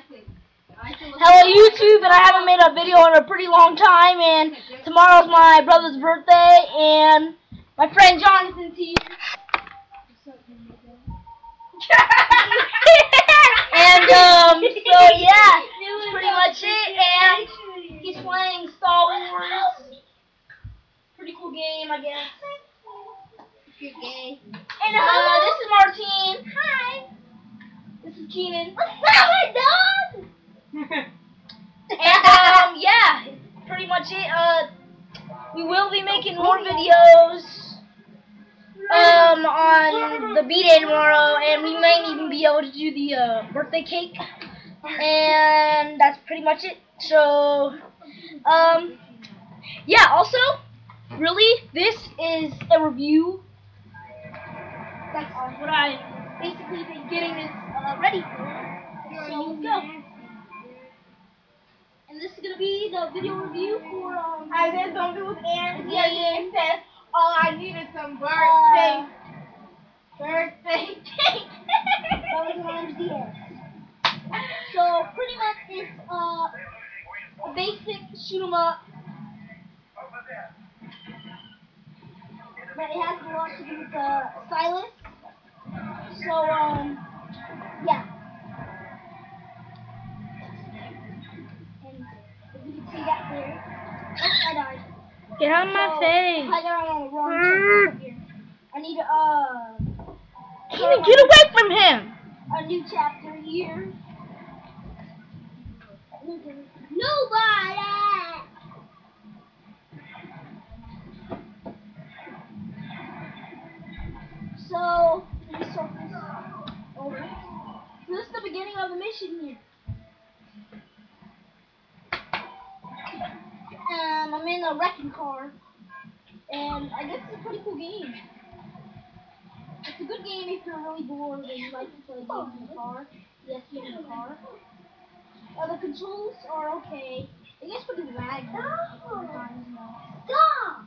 Hello YouTube, and I haven't made a video in a pretty long time, and tomorrow's my brother's birthday, and my friend Jonathan's here. and, um, so yeah, that's pretty much it, and he's playing Star Wars. Pretty cool game, I guess. You're gay. And, uh, this is Martine. Hi. Keenan. What's dog? And um, yeah, pretty much it. Uh, we will be making more videos um on the B day tomorrow, and we might even be able to do the uh, birthday cake. And that's pretty much it. So, um, yeah. Also, really, this is a review. That's what I basically been getting this uh, ready for. So let's go. And this is gonna be the video review for um. I did something with other day and said, oh, I needed some Uh, birthday, birthday cake. that was Rhymes Diaz. So pretty much it's uh a basic shoot 'em up. But it has a lot to do with the stylus. So um yeah. And if you can see that there. I died. Get out of my face. I got on the wrong chapter here. I need to uh Keenan, get away from him. a new chapter here. Nobody. So let me start this over. So is the mission here. And I'm in a wrecking car. And I guess it's a pretty cool game. It's a good game if you're really bored and you like to play games in the car. Yes, you're in the car. Uh, the controls are okay. I guess we can lag sometimes. Stop!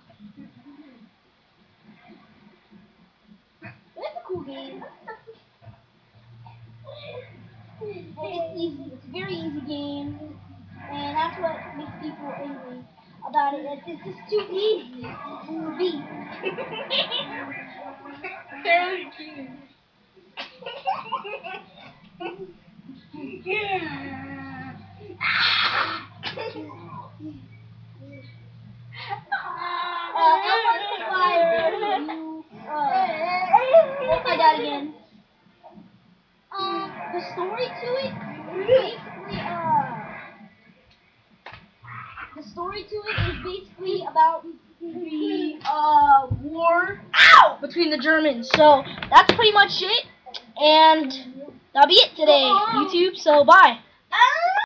It's a cool game. And it's easy. It's a very easy game. And that's what makes people angry about it. It's, it's just too easy to beat. Very cute. Uh, Alpha Fire, you, uh, oh my god again. The story to it, basically, uh, the story to it is basically about the, uh, war between the Germans. So, that's pretty much it, and that'll be it today, YouTube, so bye.